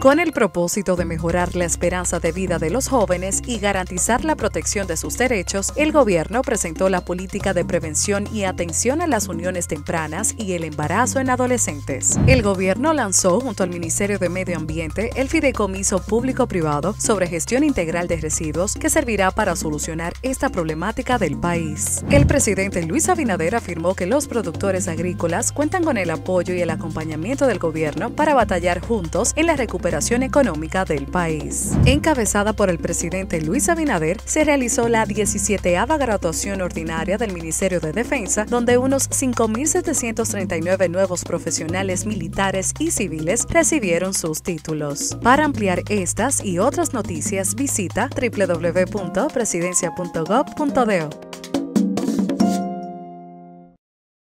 Con el propósito de mejorar la esperanza de vida de los jóvenes y garantizar la protección de sus derechos, el gobierno presentó la política de prevención y atención a las uniones tempranas y el embarazo en adolescentes. El gobierno lanzó, junto al Ministerio de Medio Ambiente, el Fideicomiso Público-Privado sobre Gestión Integral de Residuos que servirá para solucionar esta problemática del país. El presidente Luis Abinader afirmó que los productores agrícolas cuentan con el apoyo y el acompañamiento del gobierno para batallar juntos en la recuperación económica del país. Encabezada por el presidente Luis Abinader, se realizó la 17 graduación ordinaria del Ministerio de Defensa, donde unos 5.739 nuevos profesionales militares y civiles recibieron sus títulos. Para ampliar estas y otras noticias, visita www.presidencia.gov.do.